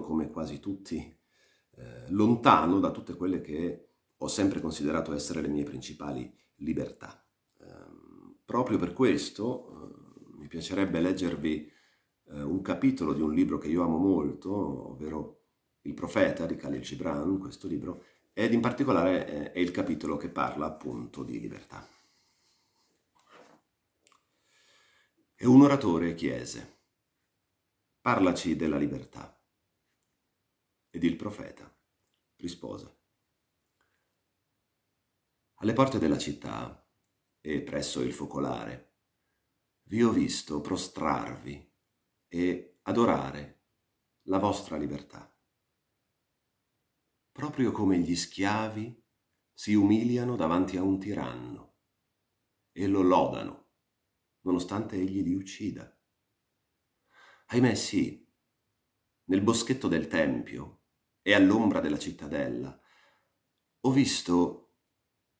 come quasi tutti, eh, lontano da tutte quelle che ho sempre considerato essere le mie principali libertà. Eh, proprio per questo eh, mi piacerebbe leggervi eh, un capitolo di un libro che io amo molto, ovvero Il profeta di Khalil Gibran, questo libro, ed in particolare eh, è il capitolo che parla appunto di libertà. E un oratore chiese, parlaci della libertà. Ed il profeta rispose, alle porte della città e presso il focolare vi ho visto prostrarvi e adorare la vostra libertà. Proprio come gli schiavi si umiliano davanti a un tiranno e lo lodano, nonostante egli li uccida. Ahimè sì, nel boschetto del Tempio e all'ombra della cittadella ho visto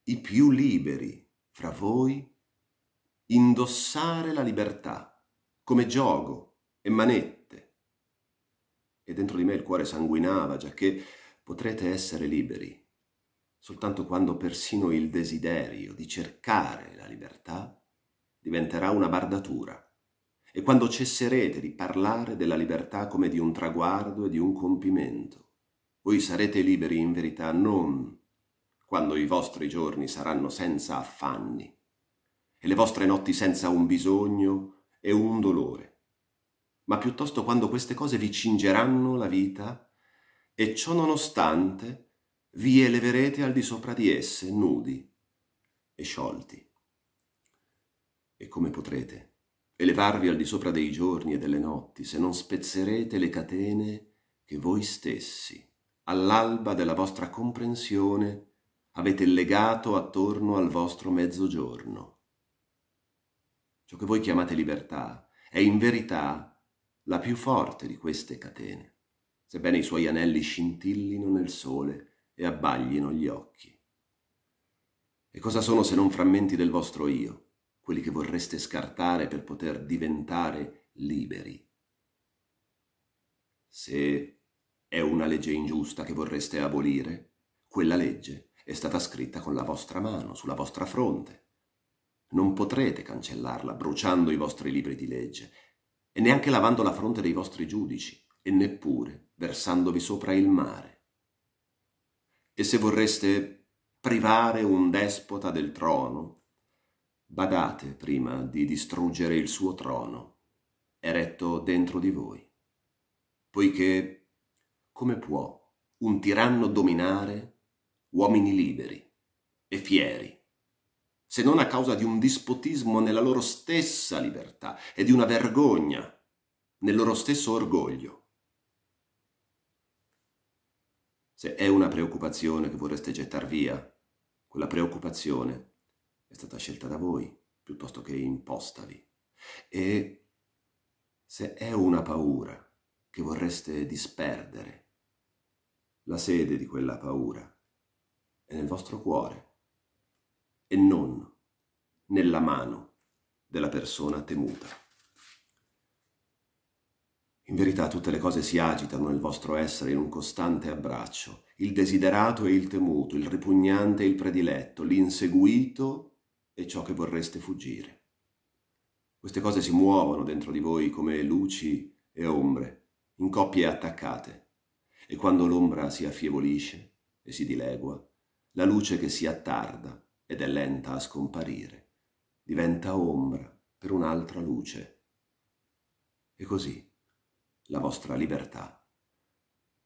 i più liberi fra voi indossare la libertà come gioco e manette. E dentro di me il cuore sanguinava, giacché potrete essere liberi soltanto quando persino il desiderio di cercare la libertà diventerà una bardatura e quando cesserete di parlare della libertà come di un traguardo e di un compimento. Voi sarete liberi in verità non quando i vostri giorni saranno senza affanni e le vostre notti senza un bisogno e un dolore ma piuttosto quando queste cose vi cingeranno la vita e ciò nonostante vi eleverete al di sopra di esse nudi e sciolti. E come potrete elevarvi al di sopra dei giorni e delle notti se non spezzerete le catene che voi stessi, all'alba della vostra comprensione, avete legato attorno al vostro mezzogiorno? Ciò che voi chiamate libertà è in verità la più forte di queste catene, sebbene i suoi anelli scintillino nel sole e abbaglino gli occhi. E cosa sono se non frammenti del vostro io, quelli che vorreste scartare per poter diventare liberi? Se è una legge ingiusta che vorreste abolire, quella legge è stata scritta con la vostra mano, sulla vostra fronte. Non potrete cancellarla bruciando i vostri libri di legge, e neanche lavando la fronte dei vostri giudici, e neppure versandovi sopra il mare. E se vorreste privare un despota del trono, badate prima di distruggere il suo trono, eretto dentro di voi, poiché come può un tiranno dominare uomini liberi e fieri? se non a causa di un dispotismo nella loro stessa libertà e di una vergogna nel loro stesso orgoglio. Se è una preoccupazione che vorreste gettar via, quella preoccupazione è stata scelta da voi piuttosto che impostavi. E se è una paura che vorreste disperdere, la sede di quella paura è nel vostro cuore e non nella mano della persona temuta. In verità tutte le cose si agitano nel vostro essere in un costante abbraccio, il desiderato e il temuto, il ripugnante e il prediletto, l'inseguito e ciò che vorreste fuggire. Queste cose si muovono dentro di voi come luci e ombre, in coppie attaccate, e quando l'ombra si affievolisce e si dilegua, la luce che si attarda ed è lenta a scomparire, diventa ombra per un'altra luce. E così la vostra libertà,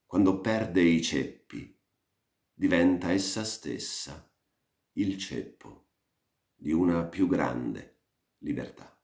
quando perde i ceppi, diventa essa stessa il ceppo di una più grande libertà.